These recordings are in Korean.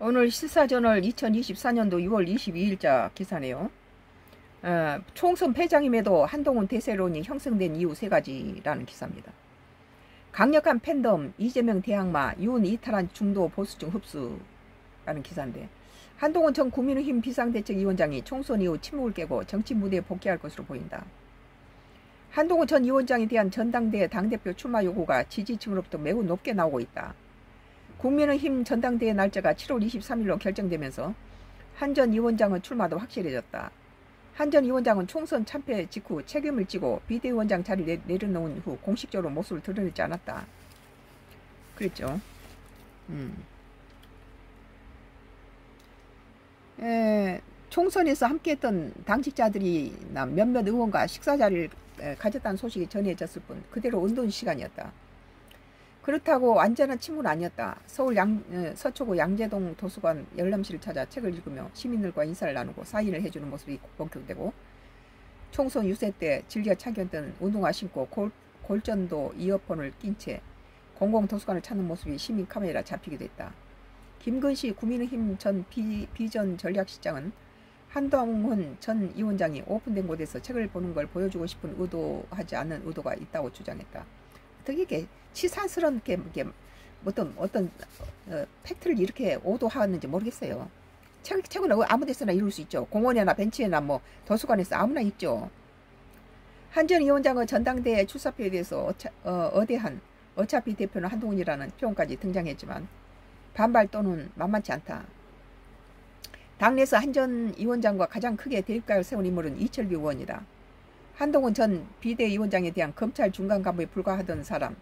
오늘 시사저널 2024년도 6월 22일자 기사네요. 어, 총선 패장임에도 한동훈 대세론이 형성된 이유 세 가지라는 기사입니다. 강력한 팬덤, 이재명 대항마, 윤 이탈한 중도 보수층 흡수라는 기사인데 한동훈 전 국민의힘 비상대책위원장이 총선 이후 침묵을 깨고 정치 무대에 복귀할 것으로 보인다. 한동훈 전 위원장에 대한 전당대회 당대표 출마 요구가 지지층으로부터 매우 높게 나오고 있다. 국민의힘 전당대회 날짜가 7월 23일로 결정되면서 한 전 위원장의 출마도 확실해졌다. 한 전 위원장은 총선 참패 직후 책임을 지고 비대위원장 자리 내, 내려놓은 후 공식적으로 모습을 드러내지 않았다. 그랬죠. 음. 에, 총선에서 함께했던 당직자들이나 몇몇 의원과 식사 자리를 가졌다는 소식이 전해졌을 뿐 그대로 은둔 시간이었다. 그렇다고 완전한 침묵은 아니었다. 서울 양, 서초구 양재동 도서관 열람실을 찾아 책을 읽으며 시민들과 인사를 나누고 사인을 해주는 모습이 본격되고 총선 유세 때 즐겨 차겼던 운동화 신고 골, 골전도 이어폰을 낀 채 공공 도서관을 찾는 모습이 시민 카메라 잡히기도 했다. 김근시 국민의힘 전 비, 비전 전략시장은 한동훈 전 위원장이 오픈된 곳에서 책을 보는 걸 보여주고 싶은 의도하지 않는 의도가 있다고 주장했다. 어떻게 이게 치사스럽게 이게 어떤 어떤 어, 팩트를 이렇게 오도하는지 모르겠어요. 책, 책은 아무 데서나 이룰 수 있죠. 공원이나 벤치나 뭐 도서관에서 아무나 있죠. 한전 위원장의 전당대회 출사표에 대해서 어차, 어, 어대한 어차피 대표는 한동훈이라는 표현까지 등장했지만 반발 또는 만만치 않다. 당내에서 한전 위원장과 가장 크게 대립각을 세운 인물은 이철규 의원이다. 한동훈 전 비대위원장에 대한 검찰 중간 간부에 불과하던 사람.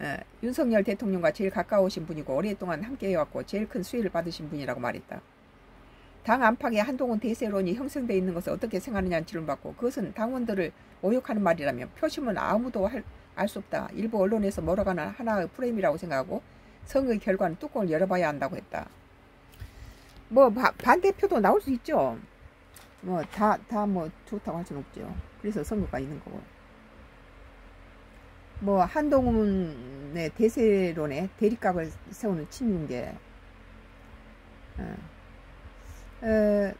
에, 윤석열 대통령과 제일 가까우신 분이고 오랫동안 함께해왔고 제일 큰 수혜를 받으신 분이라고 말했다. 당 안팎에 한동훈 대세론이 형성되어 있는 것을 어떻게 생각하느냐는 질문받고 그것은 당원들을 모욕하는 말이라며 표심은 아무도 알 수 없다. 일부 언론에서 몰아가는 하나의 프레임이라고 생각하고 선거의 결과는 뚜껑을 열어봐야 한다고 했다. 뭐 바, 반대표도 나올 수 있죠. 뭐 다 다 뭐 좋다고 할 수는 없죠. 그래서 선거가 있는 거고. 뭐 한동훈의 대세론에 대립각을 세우는 친윤계. 어. 어,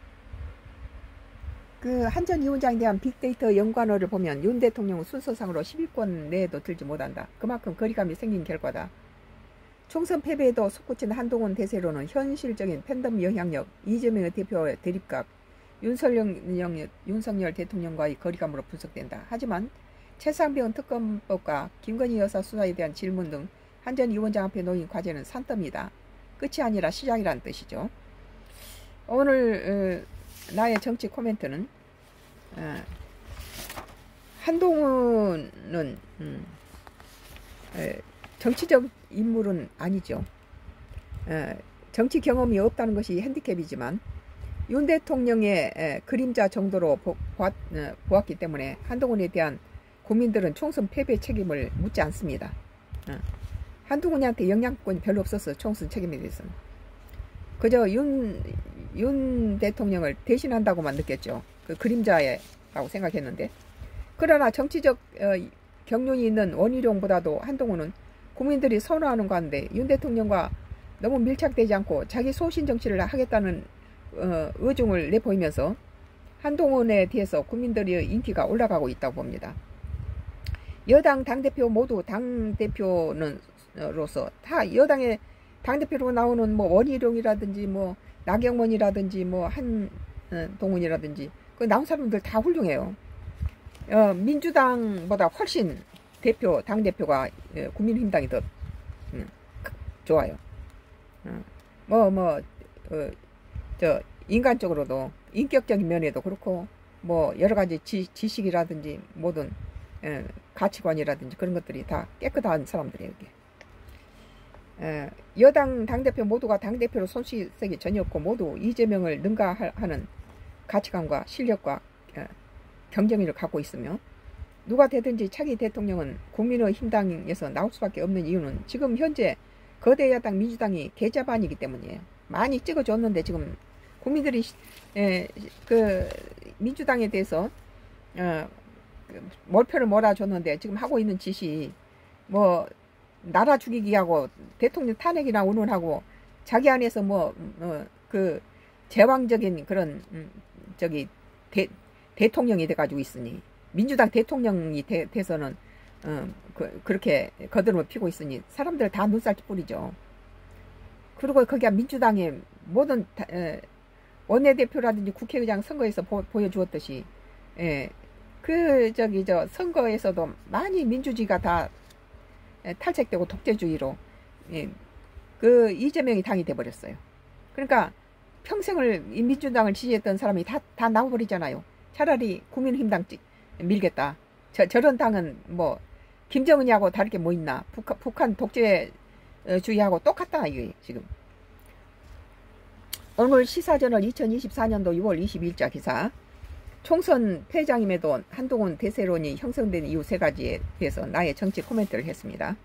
그 한전 위원장에 대한 빅데이터 연관어를 보면 윤 대통령은 순서상으로 10위권 내에도 들지 못한다. 그만큼 거리감이 생긴 결과다. 총선 패배에도 솟구친 한동훈 대세로는 현실적인 팬덤 영향력, 이재명의 대표의 대립각, 윤석열, 윤석열 대통령과의 거리감으로 분석된다. 하지만 최상병 특검법과 김건희 여사 수사에 대한 질문 등 한 전 위원장 앞에 놓인 과제는 산더미다. 끝이 아니라 시작이라는 뜻이죠. 오늘 어, 나의 정치 코멘트는 어, 한동훈은 음, 에, 정치적 인물은 아니죠. 에, 정치 경험이 없다는 것이 핸디캡이지만 윤 대통령의 에, 그림자 정도로 어, 보았기 때문에 한동훈에 대한 국민들은 총선 패배 책임을 묻지 않습니다. 어. 한동훈한테 영향권이 별로 없었어 총선 책임에 대해서는. 그저 윤, 윤 대통령을 대신한다고만 느꼈죠. 그 그림자라고 생각했는데. 그러나 정치적 어, 경륜이 있는 원희룡보다도 한동훈은 국민들이 선호하는 가운데 윤 대통령과 너무 밀착되지 않고 자기 소신 정치를 하겠다는 어, 의중을 내보이면서 한동훈에 대해서 국민들의 인기가 올라가고 있다고 봅니다. 여당 당대표 모두 당대표는로서 다 여당의 당대표로 나오는 뭐 원희룡이라든지 뭐 나경원이라든지 뭐 한동훈이라든지 그 나온 사람들 다 훌륭해요. 어, 민주당보다 훨씬 대표 당 대표가 예, 국민힘당이 더 음, 좋아요. 뭐뭐 어, 저 인간적으로도 인격적인 면에도 그렇고 뭐 여러 가지 지, 식이라든지 모든 예, 가치관이라든지 그런 것들이 다 깨끗한 사람들이에요. 이게. 예, 여당 당대표 모두가 당대표로 손실색이 전혀 없고 모두 이재명을 능가하는 가치관과 실력과 어, 경쟁력을 갖고 있으며 누가 되든지 차기 대통령은 국민의 힘당에서 나올 수밖에 없는 이유는 지금 현재 거대 야당 민주당이 계좌반이기 때문이에요. 많이 찍어줬는데 지금 국민들이 에, 그 민주당에 대해서 어, 그 몰표를 몰아줬는데 지금 하고 있는 짓이 뭐 나라 죽이기 하고 대통령 탄핵이나 운운하고 자기 안에서 뭐, 어, 그, 제왕적인 그런, 음, 저기, 대, 대통령이 돼가지고 있으니, 민주당 대통령이 돼, 돼서는, 어, 그, 그렇게 거드름을 피고 있으니, 사람들 다 눈살 뿌리죠. 그리고 거기가 민주당의 모든, 다, 에, 원내대표라든지 국회의장 선거에서 보, 여주었듯이 예, 그 저기 저 선거에서도 많이 민주주의가 다 탈색되고 독재주의로 예, 그 이재명이 당이 돼 버렸어요. 그러니까 평생을 민주당을 지지했던 사람이 다, 다 나와버리잖아요. 차라리 국민힘당 밀겠다. 저, 저런 당은 뭐 김정은이하고 다르게 뭐 있나. 북한, 북한 독재주의하고 똑같다 이게 지금. 오늘 시사저널 2024년도 6월 22일자 기사 총선 패장임에도 한동훈 대세론이 형성된 이유 세 가지에 대해서 나의 정치 코멘트를 했습니다.